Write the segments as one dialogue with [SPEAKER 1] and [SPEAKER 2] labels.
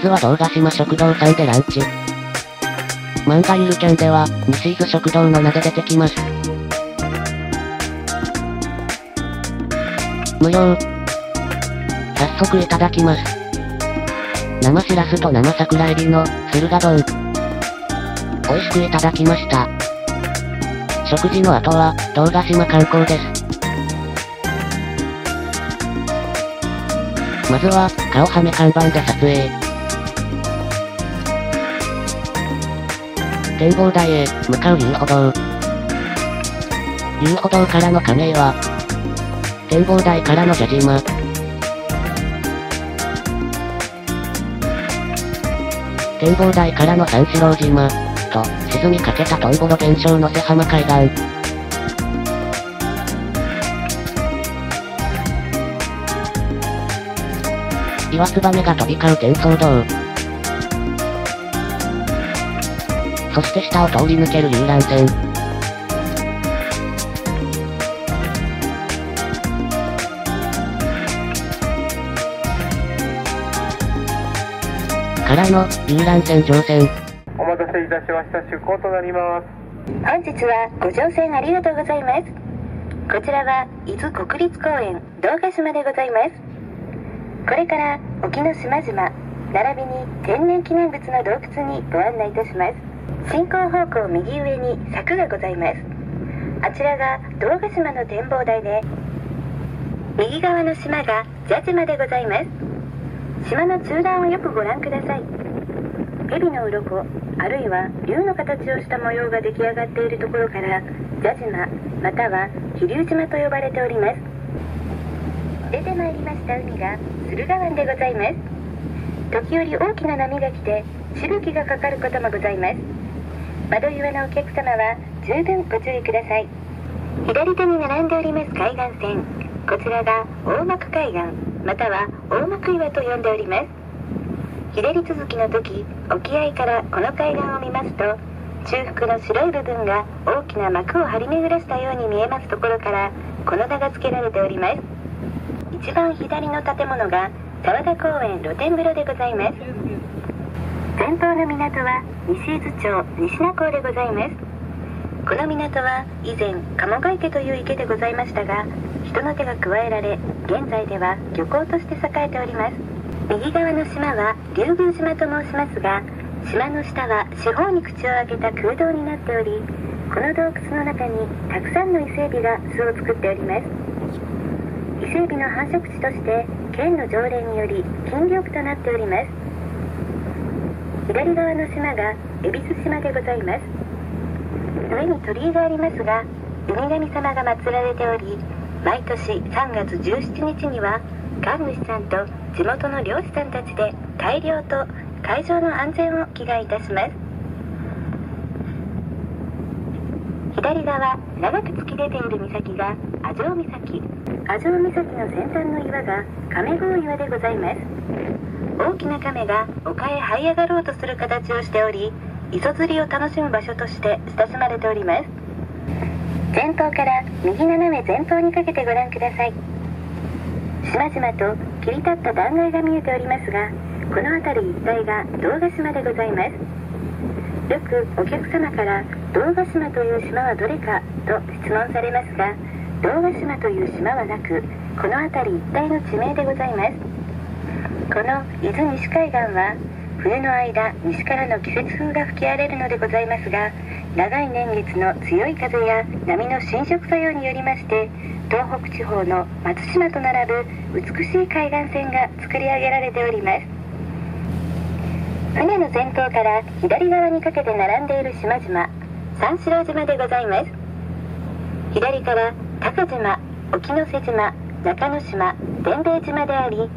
[SPEAKER 1] まずは動画島食堂さんでランチ。漫画ゆるキャンでは、西伊豆食堂の名で出てきます。無料。早速いただきます。生しらすと生桜エビの、駿河丼。美味しくいただきました。食事の後は、動画島観光です。まずは、顔はめ看板で撮影。展望台へ、向かう遊歩道。遊歩道からの亀井は、展望台からの蛇島。展望台からの三四郎島、と、沈みかけたトンボロ現象の瀬浜海岸。岩ツバメが飛び交う転送道。そして下を通り抜ける遊覧船。からの、遊覧船乗船。
[SPEAKER 2] お待たせいたしました。出港となります。
[SPEAKER 3] 本日はご乗船ありがとうございます。こちらは、伊豆国立公園、動画島でございます。これから沖ノ島々並びに天然記念物の洞窟にご案内いたします進行方向右上に柵がございます。あちらが動画島の展望台で右側の島がジャジ島でございます。島の中段をよくご覧ください。蛇の鱗あるいは竜の形をした模様が出来上がっているところからジャ島または飛龍島と呼ばれております。出てまいりました海が駿河湾でございます。時折大きな波が来てしぶきがかかることもございます。窓際のお客様は十分ご注意ください。左手に並んでおります海岸線。こちらが大幕海岸。または大幕岩と呼んでおります。ひねり続きの時沖合からこの海岸を見ますと中腹の白い部分が大きな幕を張り巡らしたように見えますところからこの名が付けられております。一番左の建物が沢田公園露天風呂でございます。前方の港は西伊豆町西名港でございます。この港は以前鴨ヶ池という池でございましたが人の手が加えられ現在では漁港として栄えております。右側の島は竜宮島と申しますが島の下は四方に口を開けた空洞になっておりこの洞窟の中にたくさんの伊勢海老が巣を作っております。伊勢海老の繁殖地として県の条例により禁漁区となっております。左側の島が恵比寿島でございます。上に鳥居がありますが海神様が祀られており毎年3月17日には神主さんと地元の漁師さんたちで大漁と海上の安全を祈願いたします。左側長く突き出ている岬が阿城岬。阿城岬の先端の岩が亀郷岩でございます。大きな亀が丘へ這い上がろうとする形をしており磯釣りを楽しむ場所として親しまれております。前方から右斜め前方にかけてご覧ください。島々と切り立った断崖が見えておりますがこの辺り一帯が動画島でございます。よくお客様から動画島という島はどれかと質問されますが動画島という島はなくこの辺り一帯の地名でございます。この伊豆西海岸は冬の間西からの季節風が吹き荒れるのでございますが長い年月の強い風や波の侵食作用によりまして東北地方の松島と並ぶ美しい海岸線が作り上げられております。船の前方から左側にかけて並んでいる島々三四郎島でございます。左から高島沖ノ瀬島中之島伝兵衛島であり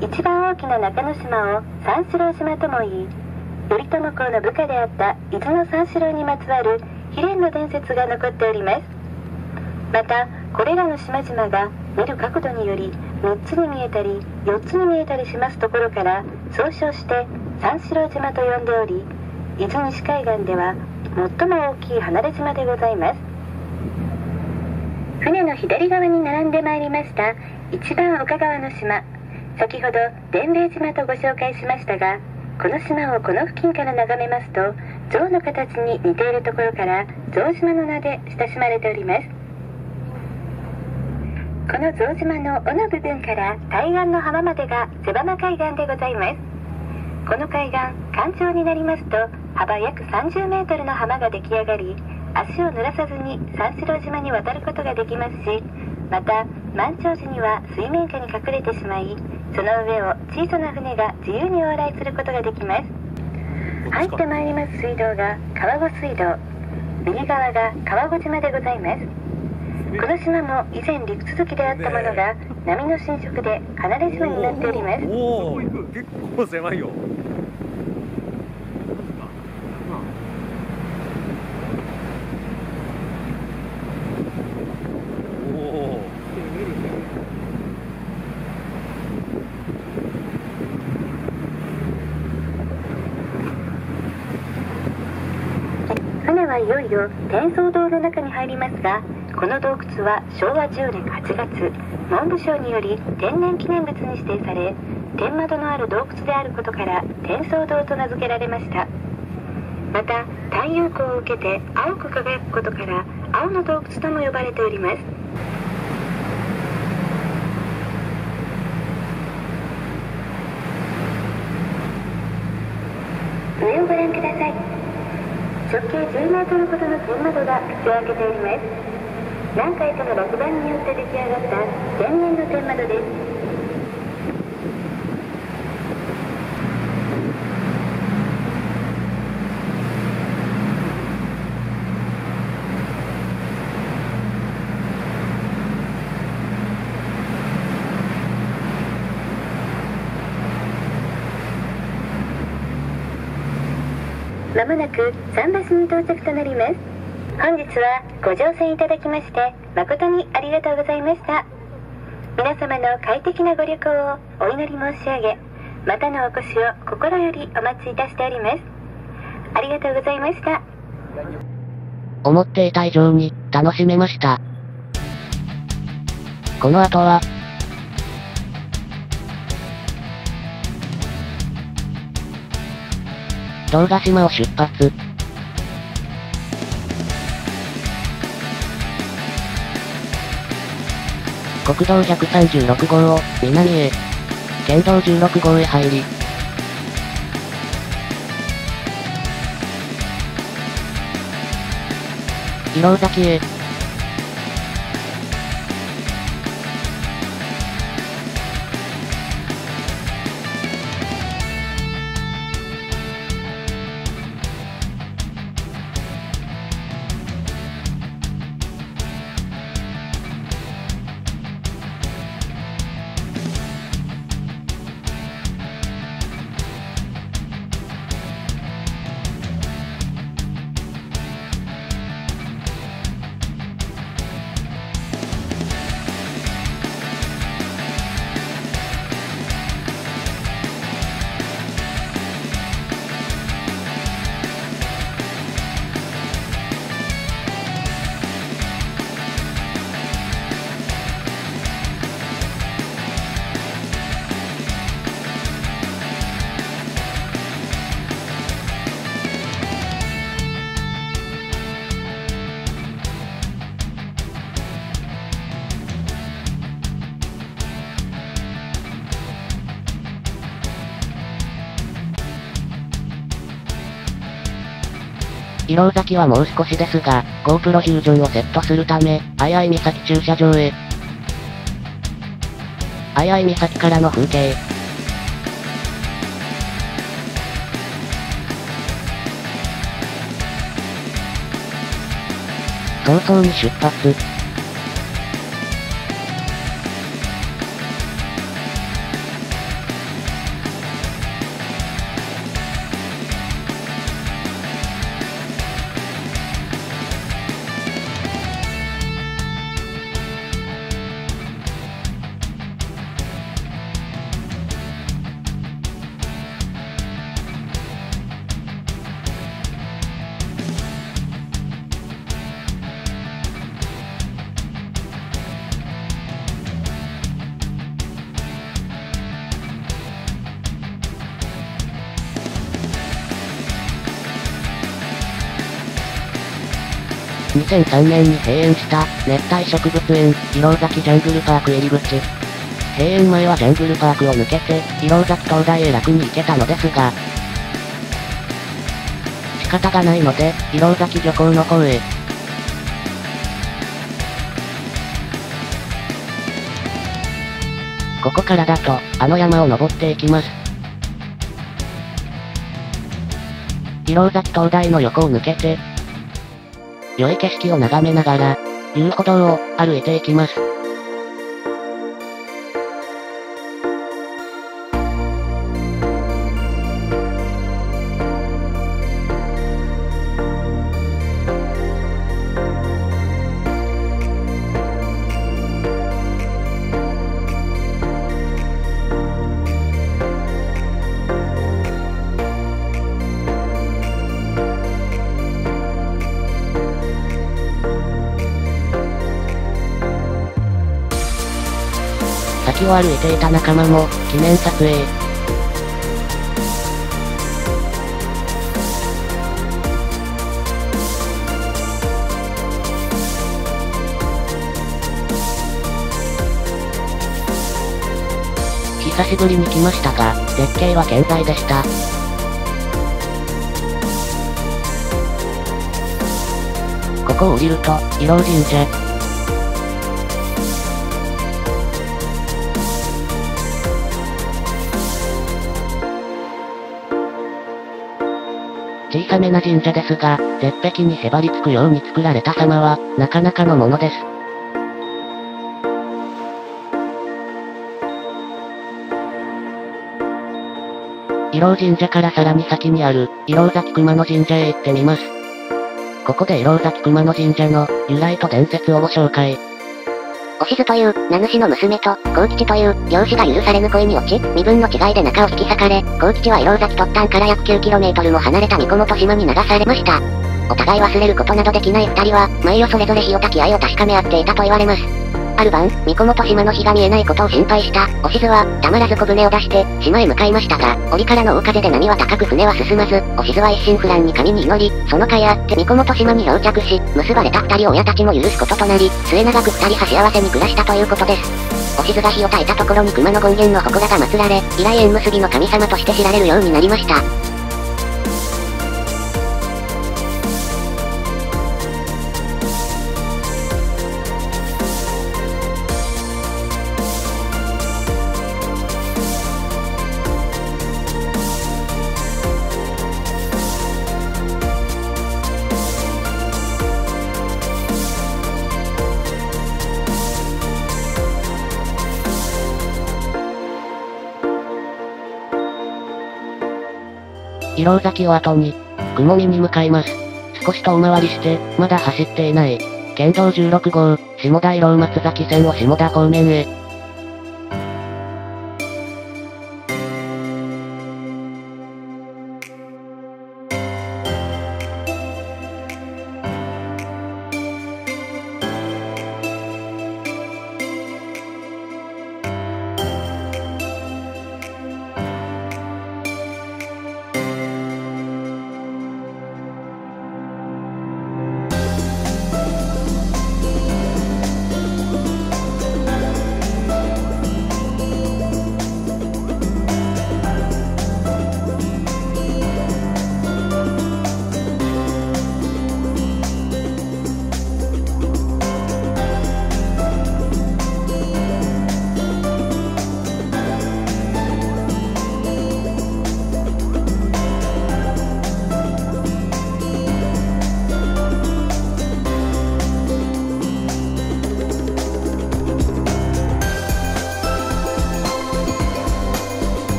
[SPEAKER 3] 一番大きな中之島を三四郎島とも言い頼朝公の部下であった伊豆の三四郎にまつわる悲恋の伝説が残っております。またこれらの島々が見る角度により3つに見えたり4つに見えたりしますところから総称して三四郎島と呼んでおり伊豆西海岸では最も大きい離れ島でございます。船の左側に並んでまいりました一番岡側の島先ほど伝兵衛島とご紹介しましたがこの島をこの付近から眺めますと象の形に似ているところから象島の名で親しまれております。この象島の尾の部分から対岸の浜までが瀬浜海岸でございます。この海岸干潮になりますと幅約30メートルの浜が出来上がり足を濡らさずに三四郎島に渡ることができますしまた満潮時には水面下に隠れてしまいその上を小さな船が自由に往来することができます。入ってまいります水道が川越水道。右側が川越島でございます。この島も以前陸続きであったものが波の浸食で離れ島になっております。
[SPEAKER 4] おお結構狭いよおお
[SPEAKER 3] 船いよいよ天窓洞の中に入りますがこの洞窟は昭和10年8月文部省により天然記念物に指定され天窓のある洞窟であることから天窓洞と名付けられました。また太陽光を受けて青く輝くことから青の洞窟とも呼ばれております上をご覧ください直径10メートルほどの天窓が口を開けております。何回かの落盤によって出来上がった天然の天窓です。まもなく桟橋に到着となります。本日はご乗船いただきまして誠にありがとうございました。皆様の快適なご旅行をお祈り申し上げまたのお越しを心よりお待ちいたしております。ありがとうございました。
[SPEAKER 1] 思っていた以上に楽しめました。この後は、道ヶ島を出発。国道136号を南へ、県道16号へ入り、広尾崎へ、色崎はもう少しですが、GoPro フュージョンをセットするため、あい岬駐車場へ。あいあい岬からの風景。早々に出発。2003年に閉園した熱帯植物園、広崎ジャングルパーク入り口。閉園前はジャングルパークを抜けて、広崎灯台へ楽に行けたのですが、仕方がないので、広崎漁港の方へ。ここからだと、あの山を登っていきます。広崎灯台の横を抜けて、良い景色を眺めながら、遊歩道を歩いていきます。先を歩いていた仲間も、記念撮影。久しぶりに来ましたが、絶景は健在でした。ここを降りると、伊老神社、小さめな神社ですが、絶壁にへばりつくように作られた様は、なかなかのものです。伊老神社からさらに先にある、伊老崎熊野神社へ行ってみます。ここで伊老崎熊野神社の由来と伝説をご紹介。
[SPEAKER 5] おしずという、名主の娘と、幸吉という、漁師が許されぬ恋に落ち、身分の違いで中を引き裂かれ、幸吉は色崎突端から約 9km も離れた三本島に流されました。お互い忘れることなどできない二人は、毎夜それぞれ火を焚き愛を確かめ合っていたと言われます。ある晩、三本島の火が見えないことを心配した、おしずは、たまらず小舟を出して、島へ向かいましたが、折からの大風で波は高く船は進まず、おしずは一心不乱に神に祈り、その甲斐あって三本島に漂着し、結ばれた二人を親たちも許すこととなり、末永く二人は幸せに暮らしたということです。おしずが火を焚いたところに熊の権限の祠が祀られ、以来縁結びの神様として知られるようになりました。
[SPEAKER 1] 城崎を後に、雲見に向かいます。少し遠回りして、まだ走っていない。県道16号、下田色松崎線を下田方面へ。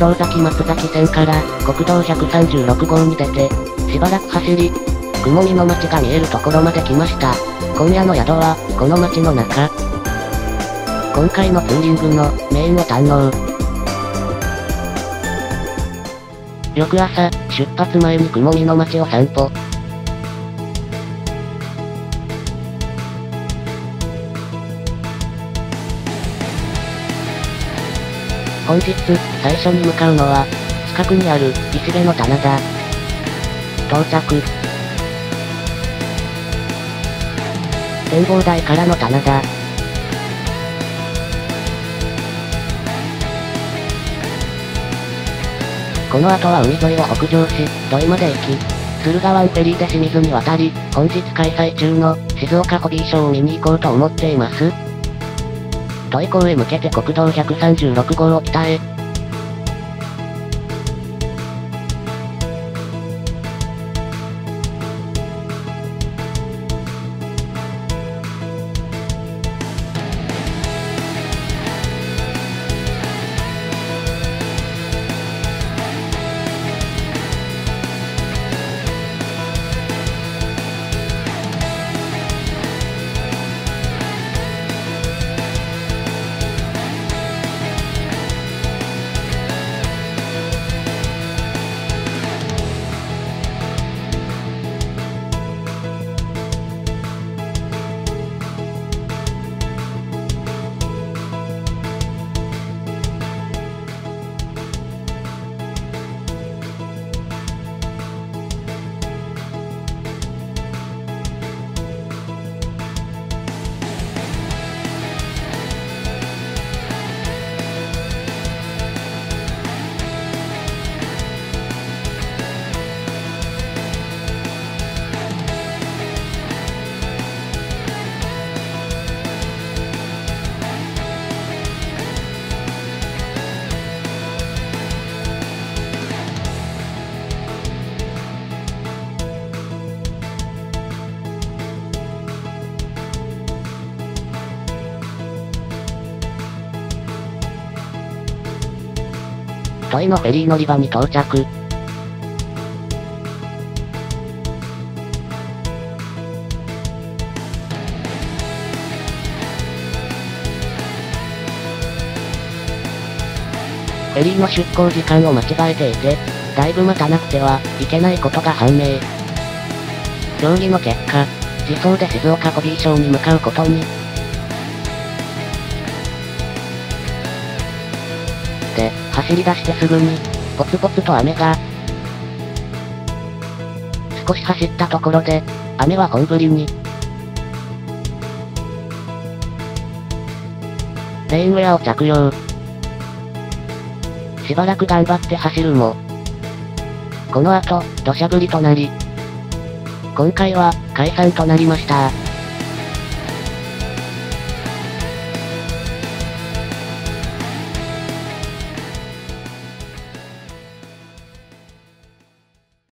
[SPEAKER 1] 下田色崎松崎線から国道136号に出て、しばらく走り、雲見の町が見えるところまで来ました。今夜の宿は、この街の中。今回のツーリングのメインを堪能。翌朝、出発前に雲見の町を散歩。本日、最初に向かうのは、近くにある、石部の棚だ。到着。展望台からの棚だ。この後は海沿いを北上し、土井まで行き、駿河湾フェリーで清水に渡り、本日開催中の静岡ホビーショーを見に行こうと思っています。都井港へ向けて国道136号を北へ、トイのフェリー乗り場に到着。フェリーの出港時間を間違えていて、だいぶ待たなくてはいけないことが判明。協議の結果、自走で静岡ホビーショーに向かうことに、で、走り出してすぐに、ポツポツと雨が。少し走ったところで、雨は本降りに。レインウェアを着用。しばらく頑張って走るも。この後、土砂降りとなり、今回は、解散となりました。